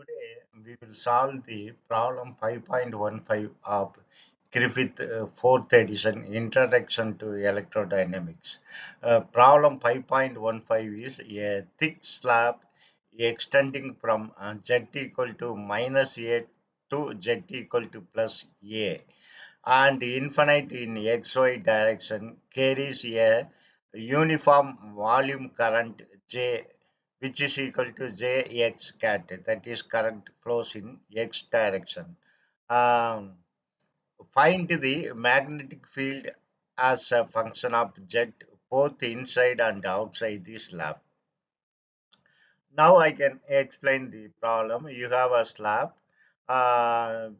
Today we will solve the problem 5.15 of Griffith uh, fourth edition Introduction to Electrodynamics. Uh, problem 5.15 is a thick slab extending from uh, z equal to minus a to z equal to plus a and infinite in xy direction carries a uniform volume current J which is equal to Jx cat that is current flows in x direction. Um, find the magnetic field as a function of Z both inside and outside the slab. Now I can explain the problem. You have a slab uh,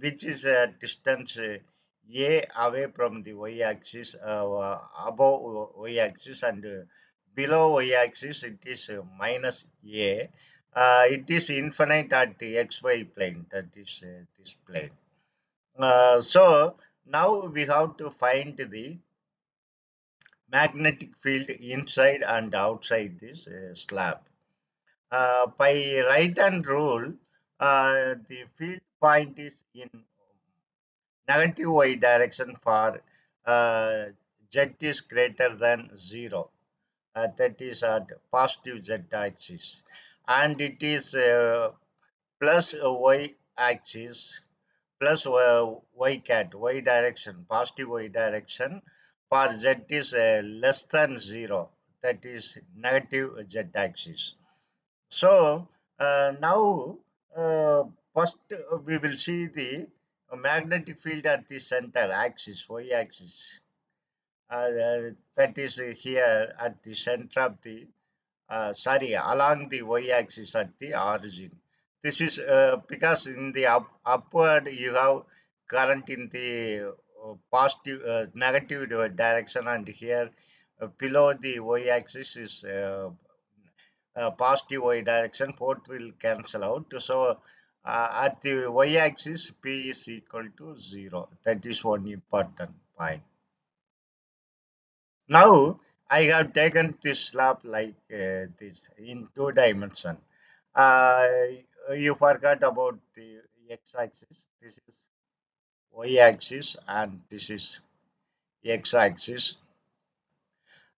which is a distance uh, a away from the y-axis uh, above y-axis and uh, below y-axis it is uh, minus a. Uh, it is infinite at the xy plane that is uh, this plane. So now we have to find the magnetic field inside and outside this slab. By right hand rule the field point is in negative y direction for uh, z is greater than 0 uh, that is at positive z axis. And it is uh, plus y axis plus y cat y direction positive y direction for z is uh, less than 0 that is negative z axis. So uh, now uh, first we will see the magnetic field at the center axis, y axis. Uh, that is here at the center of the, uh, sorry, along the y axis at the origin. This is uh, because in the up, upward you have current in the positive, negative direction and here below the y axis is positive y direction, both will cancel out. So uh, at the y-axis p is equal to 0 that is one important point now i have taken this slab like uh, this in two dimension uh, you forgot about the x-axis this is y-axis and this is x-axis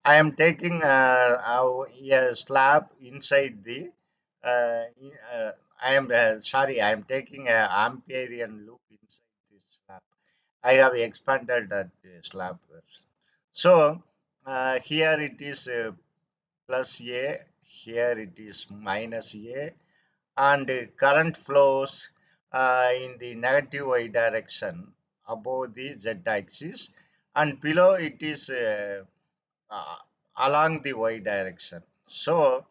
i am taking uh, a slab inside the uh, uh, I am uh, sorry, I am taking a Amperian loop inside this slab. I have expanded that uh, slab. So uh, here it is uh, plus A, here it is minus A, and current flows uh, in the negative y direction above the z axis, and below it is uh, along the y direction. So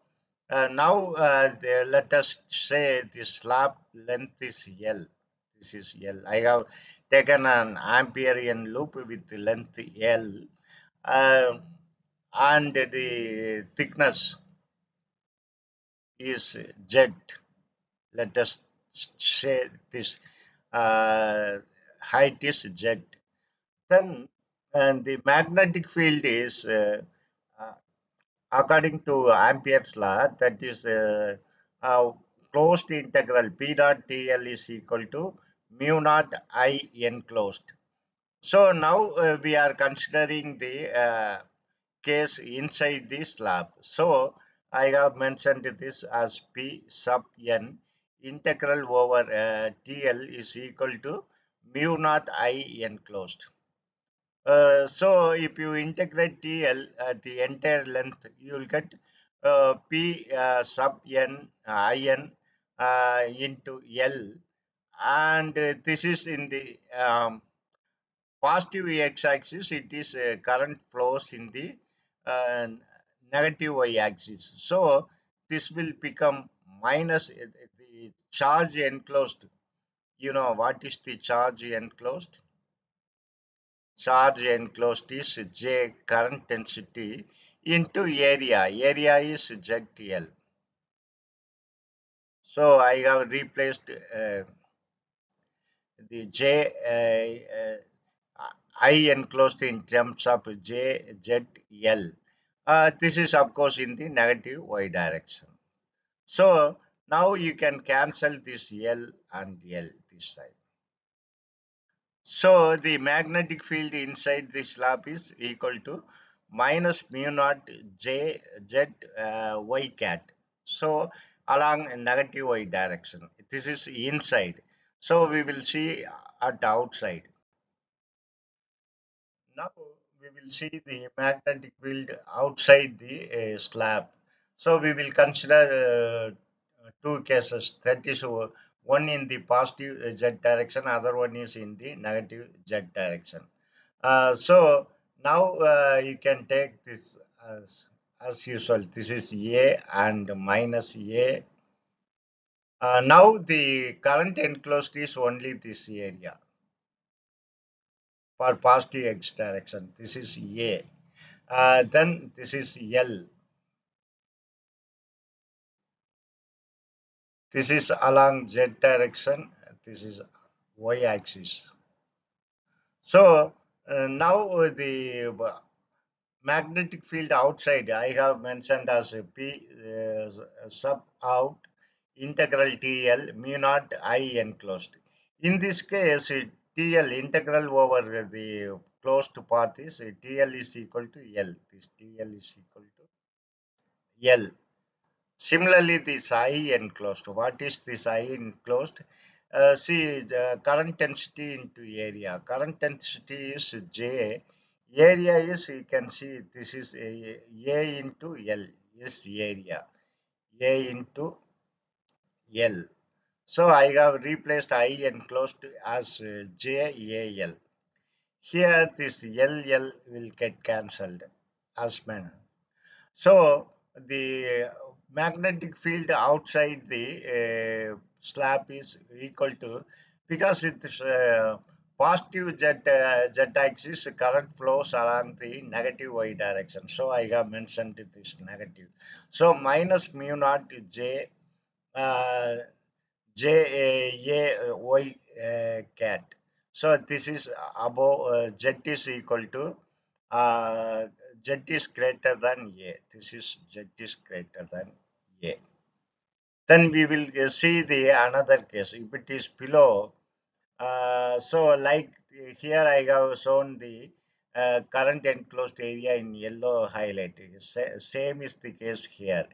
uh, now uh, the, let us say the slab length is L. This is L. I have taken an Amperian loop with the length L uh, and the thickness is Z. Let us say this uh, height is Z. Then and the magnetic field is uh, according to Ampere's law, that is uh, uh, closed integral P dot TL is equal to mu naught I enclosed. So now uh, we are considering the uh, case inside the slab. So I have mentioned this as P sub n integral over uh, TL is equal to mu naught I enclosed. Uh, so if you integrate TL at the entire length, you will get uh, P uh, sub n in uh, into L, and this is in the um, positive x-axis. It is a current flows in the negative y-axis. So this will become minus the charge enclosed. You know what is the charge enclosed? charge enclosed is J current density into area. Area is ZL. So I have replaced uh, the J uh, uh, I enclosed in terms of J, Z, L. Uh, this is of course in the negative y direction. So Now you can cancel this L and L this side. So the magnetic field inside the slab is equal to minus mu naught j z uh, y cat. So along negative y direction. This is inside. So we will see at outside. Now we will see the magnetic field outside the uh, slab. So we will consider uh, two cases. That is uh, one in the positive uh, z direction, other one is in the negative z direction. Uh, so now uh, you can take this as, as usual. This is A and minus A. Uh, now the current enclosed is only this area for positive x direction. This is A. Uh, then this is L. This is along z direction. This is y axis. So uh, now the magnetic field outside I have mentioned as P uh, sub out integral TL mu naught I enclosed. In this case, TL integral over the closed path is TL is equal to L. This TL is equal to L. Similarly, this I enclosed. What is this I enclosed? Uh, see the current density into area. Current density is J. Area is you can see this is a, a into L is area. A into L. So I have replaced I enclosed as uh, JAL. Here this LL will get cancelled as manner. So the magnetic field outside the uh, slab is equal to because it is uh, positive z, uh, z axis current flows along the negative y direction so i have mentioned this negative so minus mu naught j uh, j a, a y uh, cat. So this is above uh, z is equal to uh, is greater than a. This is z is greater than a. Then we will uh, see the another case. If it is below uh, so like here i have shown the uh, current enclosed area in yellow highlight same is the case here.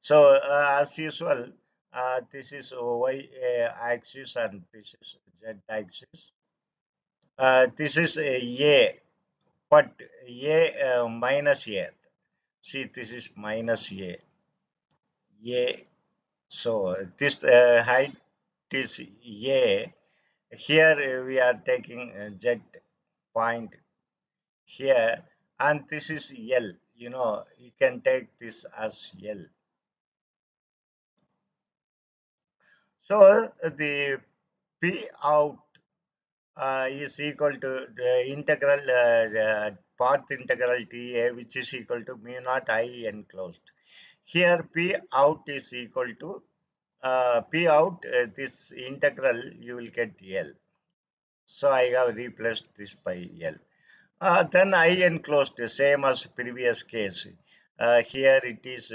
So uh, as usual uh, this is y uh, axis and this is z axis this is a but a minus a see this is minus a a so this uh, height is A. Here we are taking Z point here and this is L. You know, you can take this as L. So the P out uh, is equal to the integral uh, path integral TA which is equal to mu naught I enclosed. Here P out is equal to uh, P out, uh, this integral you will get L. So I have replaced this by L. Uh, then I enclosed the same as previous case. Uh, here it is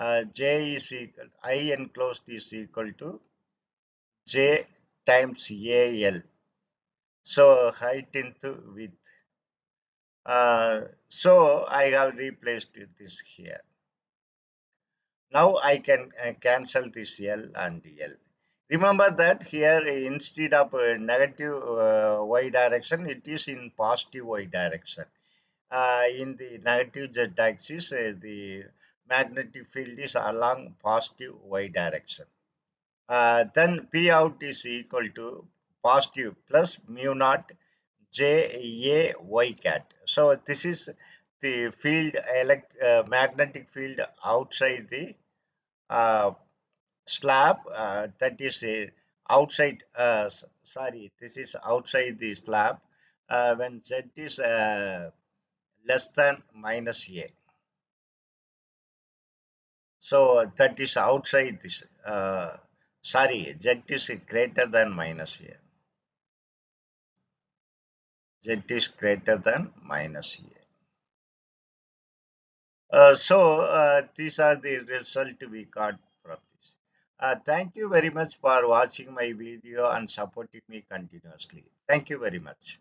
uh, uh, J is equal, I enclosed is equal to J times AL. So height into width. so I have replaced this here. Now I can uh, cancel this L and L. Remember that here instead of uh, negative uh, y direction, it is in positive y direction. Uh, in the negative z axis, uh, the magnetic field is along positive y direction. Uh, then P out is equal to positive plus mu naught J A y cat. So this is the field elect magnetic field outside the uh, slab uh, that is uh, outside uh, sorry this is outside the slab uh, when z is uh, less than minus a so that is outside this sorry z is greater than minus z is greater than minus a uh, so uh, these are the result we got from this. Uh, thank you very much for watching my video and supporting me continuously. Thank you very much.